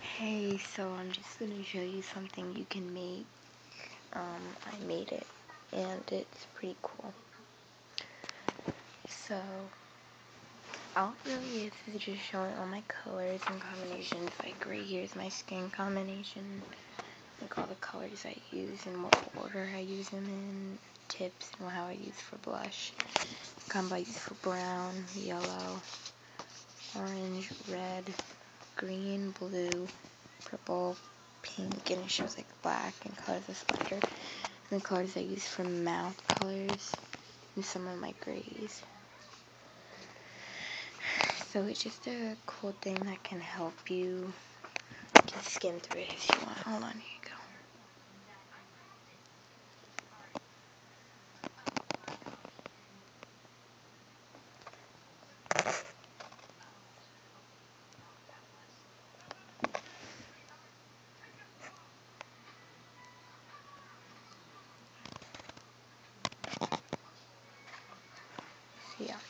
Hey, so I'm just gonna show you something you can make. Um, I made it, and it's pretty cool. So, all it really is is just showing all my colors and combinations. Like right here is my skin combination. Like all the colors I use and what order I use them in. Tips and how I use for blush. Combo I use for brown, yellow, orange, red, green, blue, purple, pink, and it shows like black and colors of spider. And the colors I use for mouth colors and some of my grays. So it's just a cool thing that can help you. You can skim through it if you want. Hold on, here you go. Yeah.